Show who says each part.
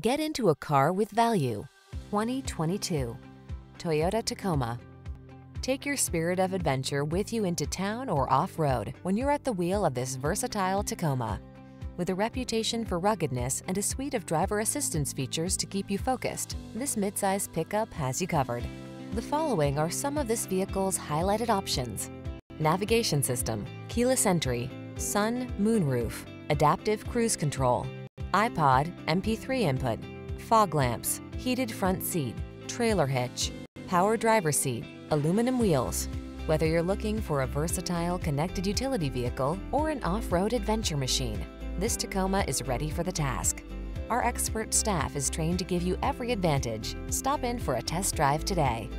Speaker 1: Get into a car with value. 2022 Toyota Tacoma. Take your spirit of adventure with you into town or off-road when you're at the wheel of this versatile Tacoma. With a reputation for ruggedness and a suite of driver assistance features to keep you focused, this midsize pickup has you covered. The following are some of this vehicle's highlighted options. Navigation system, keyless entry, sun, moonroof, adaptive cruise control, iPod, MP3 input, fog lamps, heated front seat, trailer hitch, power driver seat, aluminum wheels. Whether you're looking for a versatile connected utility vehicle or an off-road adventure machine, this Tacoma is ready for the task. Our expert staff is trained to give you every advantage. Stop in for a test drive today.